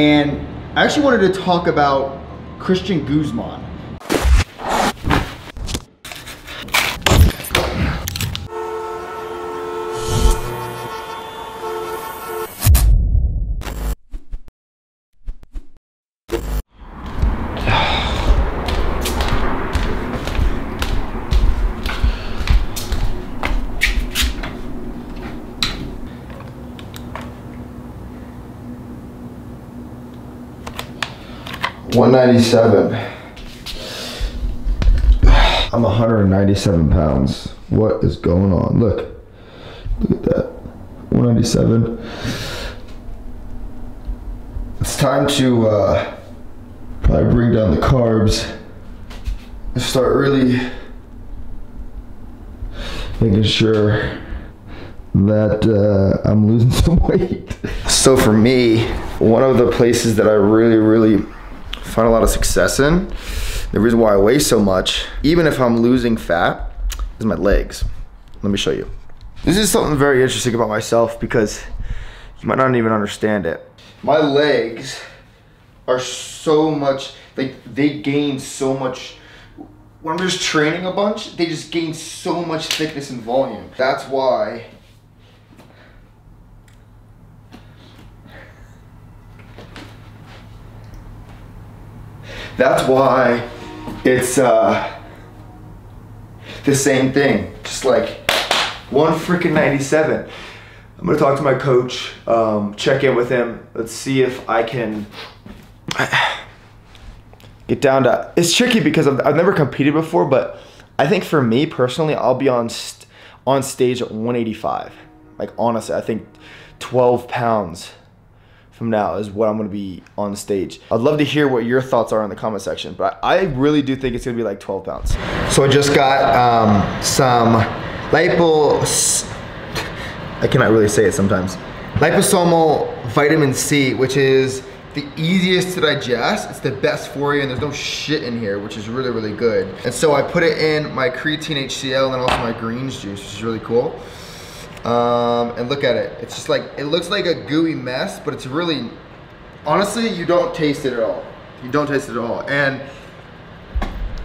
And I actually wanted to talk about Christian Guzman. One ninety seven. I'm 197 pounds. What is going on? Look. Look at that. 197. It's time to uh, probably bring down the carbs start really making sure that uh, I'm losing some weight. So for me, one of the places that I really, really find a lot of success in, the reason why I weigh so much, even if I'm losing fat, is my legs. Let me show you. This is something very interesting about myself because you might not even understand it. My legs are so much, like they gain so much, when I'm just training a bunch, they just gain so much thickness and volume. That's why That's why it's uh, the same thing. Just like one freaking 97. I'm gonna talk to my coach, um, check in with him. Let's see if I can get down to. It's tricky because I've, I've never competed before, but I think for me personally, I'll be on st- on stage at 185. Like honestly, I think 12 pounds from now is what I'm gonna be on stage. I'd love to hear what your thoughts are in the comment section, but I really do think it's gonna be like 12 pounds. So I just got um, some lipos, I cannot really say it sometimes. Liposomal vitamin C, which is the easiest to digest. It's the best for you and there's no shit in here, which is really, really good. And so I put it in my creatine HCl and also my greens juice, which is really cool. Um, and look at it. It's just like, it looks like a gooey mess, but it's really, honestly, you don't taste it at all. You don't taste it at all. And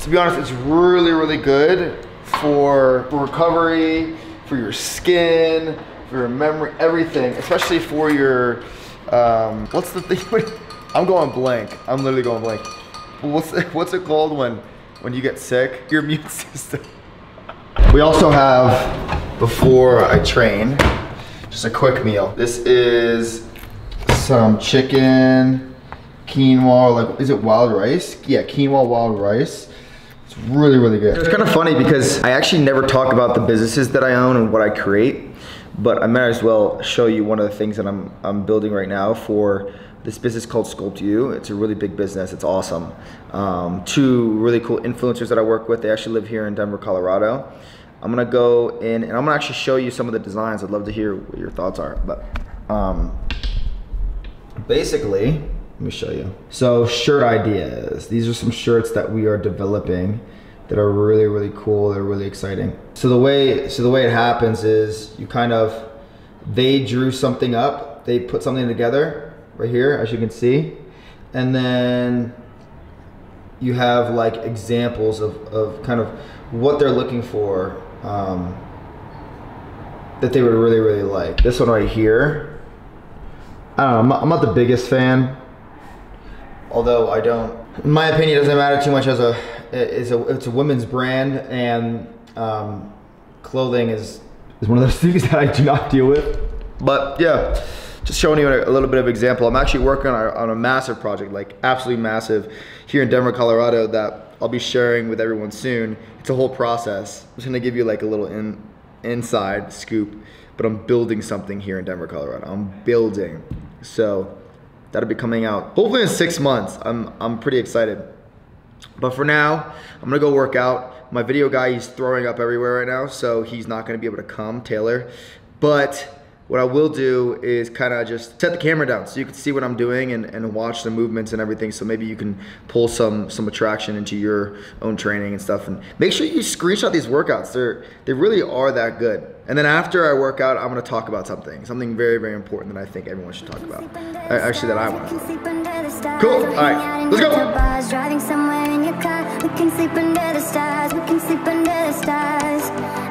to be honest, it's really, really good for, recovery, for your skin, for your memory, everything, especially for your, um, what's the thing? I'm going blank. I'm literally going blank. What's what's it called when, when you get sick? Your immune system. We also have, before I train, just a quick meal. This is some chicken, quinoa, like, is it wild rice? Yeah, quinoa wild rice. It's really, really good. It's kind of funny because I actually never talk about the businesses that I own and what I create, but I might as well show you one of the things that I'm, I'm building right now for this business called Sculpt You. It's a really big business. It's awesome. Um, two really cool influencers that I work with. They actually live here in Denver, Colorado. I'm gonna go in and I'm gonna actually show you some of the designs. I'd love to hear what your thoughts are. But um, basically, let me show you. So shirt ideas. These are some shirts that we are developing that are really, really cool. They're really exciting. So the way, so the way it happens is you kind of, they drew something up. They put something together right here, as you can see. And then you have like examples of, of kind of what they're looking for um, that they would really, really like. This one right here, I don't know, I'm not, the biggest fan, although I don't, in my opinion, doesn't matter too much as a, it's a, it's a women's brand and um, clothing is, is one of those things that I do not deal with. But yeah, just showing you a, a little bit of example. I'm actually working on a, on a massive project, like absolutely massive, here in Denver, Colorado that I'll be sharing with everyone soon. It's a whole process. I'm just gonna give you like a little in, inside scoop, but I'm building something here in Denver, Colorado. I'm building. So that'll be coming out hopefully in six months. I'm, I'm pretty excited. But for now, I'm gonna go work out. My video guy, he's throwing up everywhere right now, so he's not gonna be able to come, Taylor. But what I will do is kind of just set the camera down so you can see what I'm doing and, and watch the movements and everything. So maybe you can pull some some attraction into your own training and stuff. And make sure you screenshot these workouts. They're they really are that good. And then after I work out, I'm gonna talk about something, something very very important that I think everyone should talk about. Actually, that I want to. Cool. All right, let's go. We can sleep under the stars. We can sleep under the stars.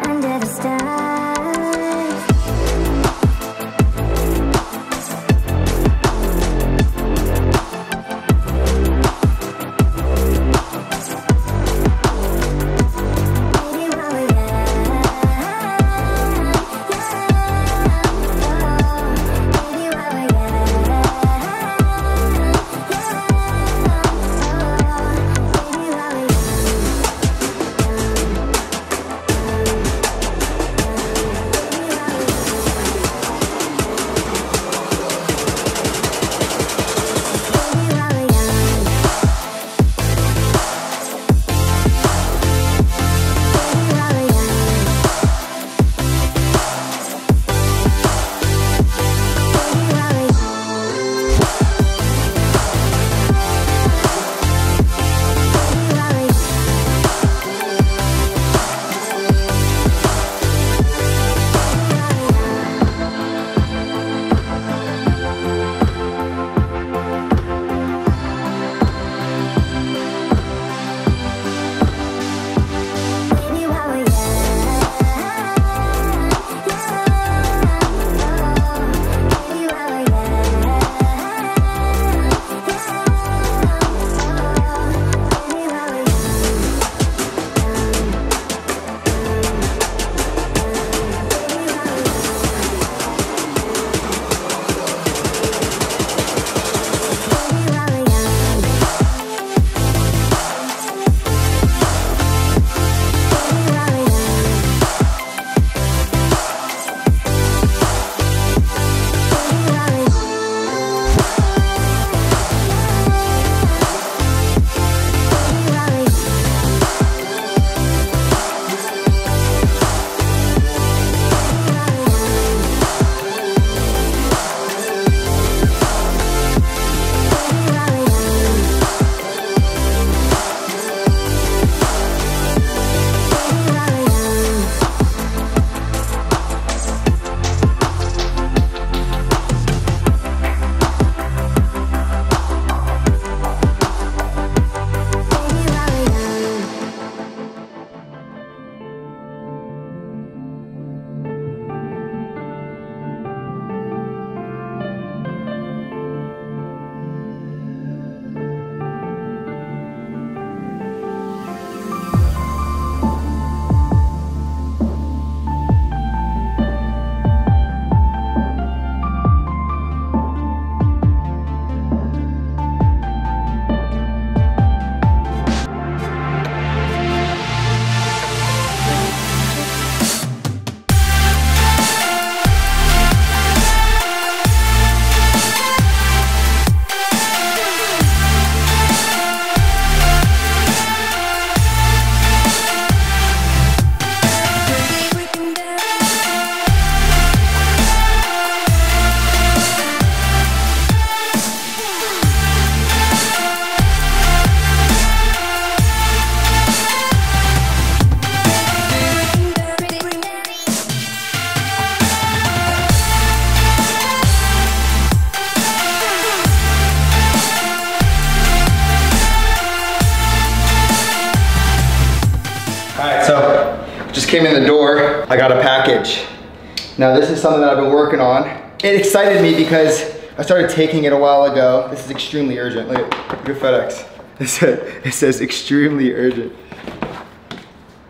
Now this is something that I've been working on. It excited me because I started taking it a while ago. This is extremely urgent. Look at, look FedEx. It says, it says extremely urgent.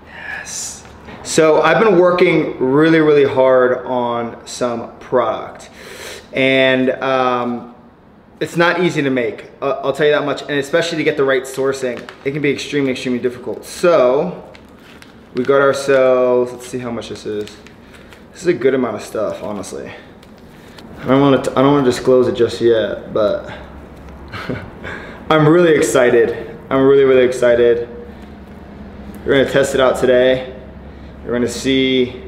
Yes. So I've been working really, really hard on some product. And um, it's not easy to make. I'll tell you that much. And especially to get the right sourcing, it can be extremely, extremely difficult. So we got ourselves, let's see how much this is. This is a good amount of stuff, honestly. I don't want to, I don't want to disclose it just yet, but I'm really excited. I'm really, really excited. We're gonna test it out today. We're gonna see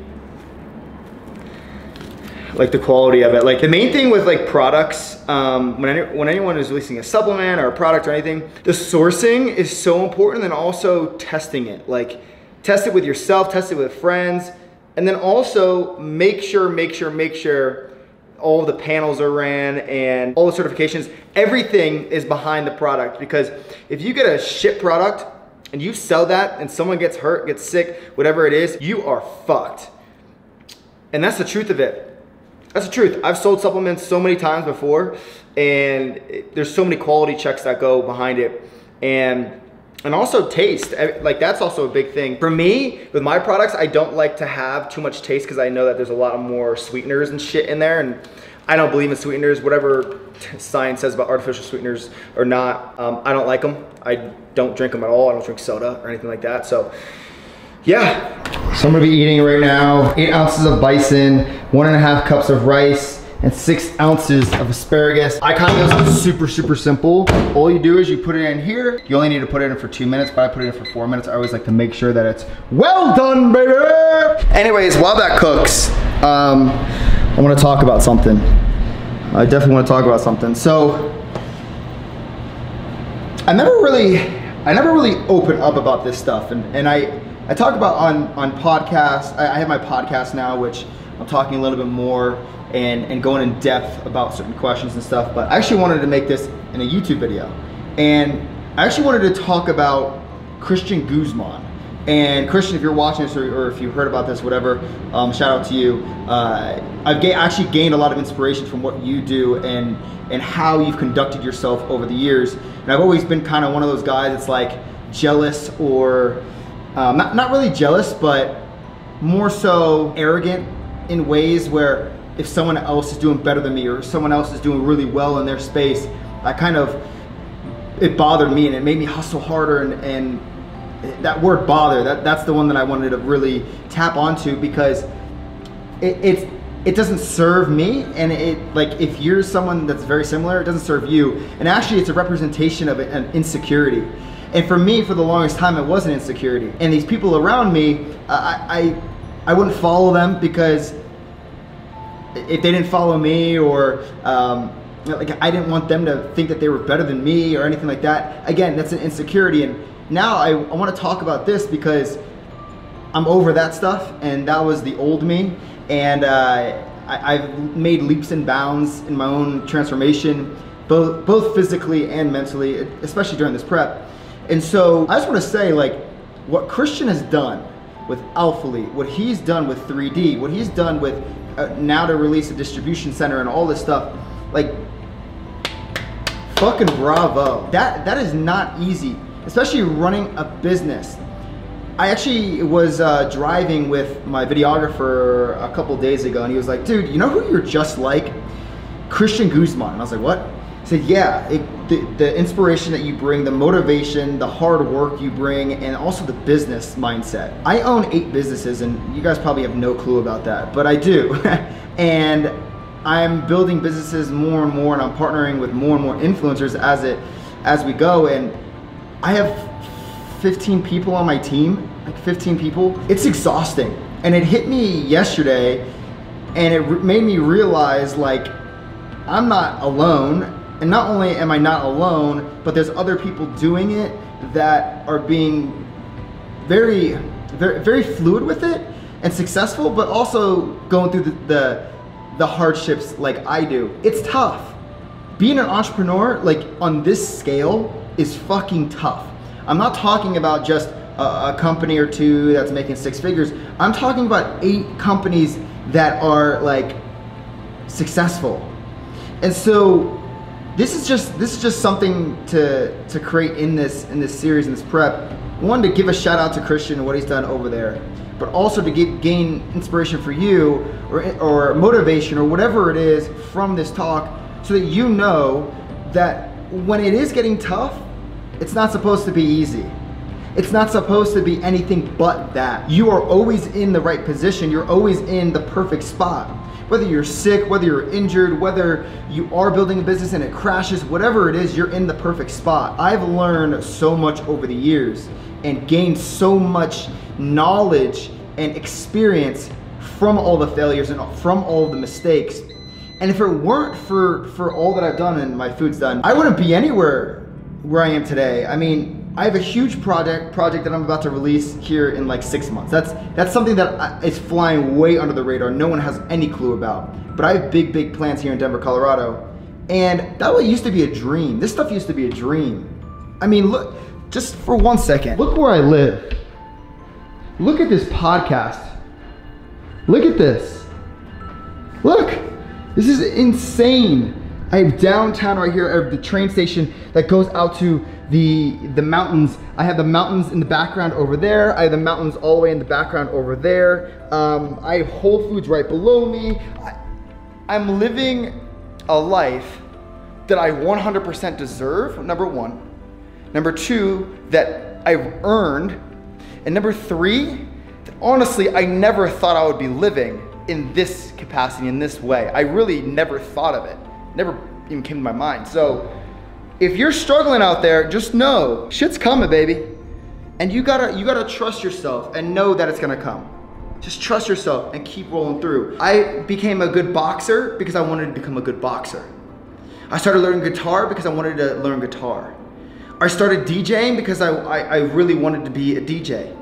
like the quality of it. Like the main thing with like products, um, when, any, when anyone is releasing a supplement or a product or anything, the sourcing is so important and also testing it. Like test it with yourself, test it with friends, and then also make sure, make sure, make sure all the panels are ran and all the certifications. Everything is behind the product because if you get a shit product and you sell that and someone gets hurt, gets sick, whatever it is, you are fucked. And that's the truth of it. That's the truth. I've sold supplements so many times before, and there's so many quality checks that go behind it, and and also taste. Like that's also a big thing for me with my products. I don't like to have too much taste because I know that there's a lot more sweeteners and shit in there, and I don't believe in sweeteners. Whatever science says about artificial sweeteners or not, um, I don't like them. I don't drink them at all. I don't drink soda or anything like that. So. Yeah. So I'm gonna be eating right now eight ounces of bison, one and a half cups of rice, and six ounces of asparagus. I kind of go super, super simple. All you do is you put it in here. You only need to put it in for two minutes, but I put it in for four minutes. I always like to make sure that it's well done, baby. Anyways, while that cooks, um, I wanna talk about something. I definitely wanna talk about something. So, I never really, I never really open up about this stuff, and and I, I talk about on on podcasts. I, I have my podcast now, which I'm talking a little bit more and and going in depth about certain questions and stuff. But I actually wanted to make this in a YouTube video, and I actually wanted to talk about Christian Guzman. And Christian, if you're watching this or, or if you heard about this, whatever, um, shout out to you. Uh, I've ga- actually gained a lot of inspiration from what you do and and how you've conducted yourself over the years. And I've always been kind of one of those guys that's like jealous or um, not not really jealous, but more so arrogant in ways where if someone else is doing better than me or someone else is doing really well in their space, I kind of it bothered me and it made me hustle harder and, and that word bother that that's the one that I wanted to really tap onto because it, it doesn't serve me and it like if you're someone that's very similar it doesn't serve you. And actually it's a representation of an insecurity. And for me for the longest time it was an insecurity. And these people around me I I, I wouldn't follow them because if they didn't follow me or um, like I didn't want them to think that they were better than me or anything like that. Again, that's an insecurity. And now I, I want to talk about this because I'm over that stuff, and that was the old me. And uh, I, I've made leaps and bounds in my own transformation, both both physically and mentally, especially during this prep. And so I just want to say, like, what Christian has done with Alphalete, what he's done with 3D, what he's done with uh, now to release a distribution center and all this stuff, like fucking bravo. That that is not easy, especially running a business. I actually was uh, driving with my videographer a couple days ago, and he was like, "Dude, you know who you're just like? Christian Guzman." And I was like, "What?" He said, "Yeah, it, the, the inspiration that you bring, the motivation, the hard work you bring, and also the business mindset. I own eight businesses, and you guys probably have no clue about that, but I do, and." I'm building businesses more and more, and I'm partnering with more and more influencers as it as we go. And I have 15 people on my team, like 15 people. It's exhausting, and it hit me yesterday, and it made me realize like I'm not alone. And not only am I not alone, but there's other people doing it that are being very, very, very fluid with it and successful, but also going through the, the the hardships like I do. It's tough. Being an entrepreneur, like on this scale, is fucking tough. I'm not talking about just a, a company or two that's making six figures. I'm talking about eight companies that are like successful. And so this is just this is just something to to create in this in this series in this prep. One to give a shout out to Christian and what he's done over there, but also to get, gain inspiration for you or or motivation or whatever it is from this talk, so that you know that when it is getting tough, it's not supposed to be easy. It's not supposed to be anything but that. You are always in the right position. You're always in the perfect spot. Whether you're sick, whether you're injured, whether you are building a business and it crashes, whatever it is, you're in the perfect spot. I've learned so much over the years and gained so much knowledge and experience from all the failures and from all the mistakes. And if it weren't for for all that I've done and my food's done, I wouldn't be anywhere where I am today. I mean, I have a huge project project that I'm about to release here in like six months. That's that's something that is flying way under the radar. No one has any clue about. But I have big, big plans here in Denver, Colorado, and that used to be a dream. This stuff used to be a dream. I mean, look, just for one second, look where I live. Look at this podcast. Look at this. Look, this is insane. I have downtown right here. Have the train station that goes out to the the mountains. I have the mountains in the background over there. I have the mountains all the way in the background over there. Um, I have Whole Foods right below me. I, I'm living a life that I 100% deserve, number one. Number two, that I've earned. And number three, that honestly, I never thought I would be living in this capacity, in this way. I really never thought of it. Never even came to my mind. So if you're struggling out there, just know shit's coming, baby. And you gotta you gotta trust yourself and know that it's gonna come. Just trust yourself and keep rolling through. I became a good boxer because I wanted to become a good boxer. I started learning guitar because I wanted to learn guitar. I started DJing because I, I, I really wanted to be a DJ.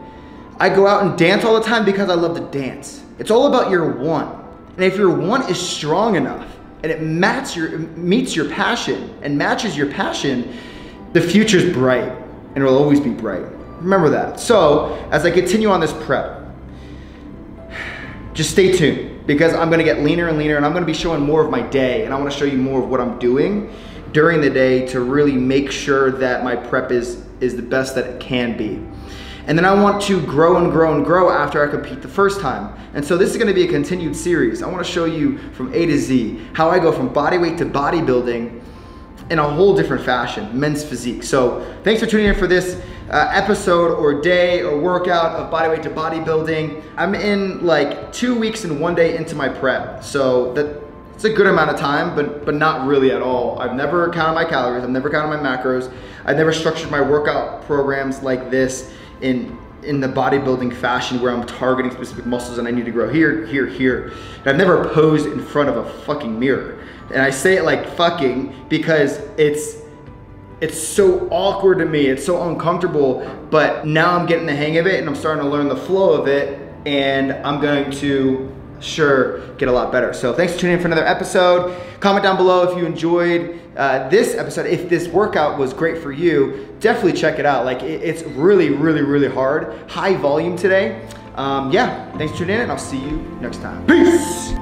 I go out and dance all the time because I love to dance. It's all about your one. And if your one is strong enough and it matches your, meets your passion and matches your passion, the future's bright and it'll always be bright. Remember that. So, as I continue on this prep, just stay tuned because I'm gonna get leaner and leaner and I'm gonna be showing more of my day and I wanna show you more of what I'm doing during the day to really make sure that my prep is, is the best that it can be. And then I want to grow and grow and grow after I compete the first time. And so this is gonna be a continued series. I wanna show you from A to Z how I go from bodyweight to bodybuilding in a whole different fashion, men's physique. So thanks for tuning in for this uh, episode or day or workout of bodyweight to bodybuilding. I'm in like two weeks and one day into my prep. So that it's a good amount of time, but but not really at all. I've never counted my calories. I've never counted my macros. I've never structured my workout programs like this in in the bodybuilding fashion where I'm targeting specific muscles and I need to grow here, here, here. And I've never posed in front of a fucking mirror. And I say it like fucking because it's it's so awkward to me. It's so uncomfortable, but now I'm getting the hang of it and I'm starting to learn the flow of it and I'm going to sure get a lot better. So thanks for tuning in for another episode. Comment down below if you enjoyed uh, this episode. If this workout was great for you, definitely check it out. Like it, it's really, really, really hard. High volume today. Um, yeah, thanks for tuning in and I'll see you next time. Peace!